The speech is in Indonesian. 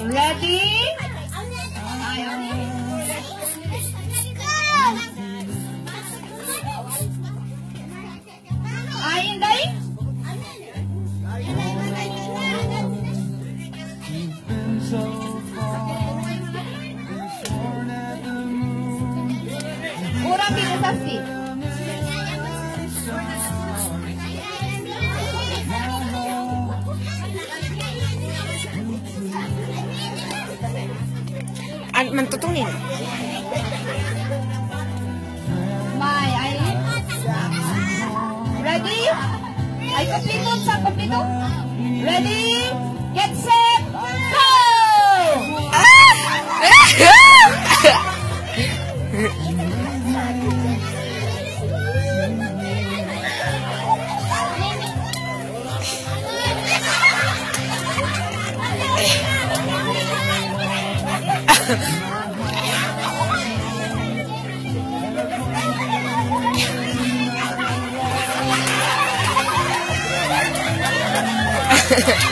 Ready? అయిందై Ay, mantutungin. May, ay. Ready? Ay, kapito, sa kapito. Ready? Get set. Go! Ha ha ha.